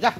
呀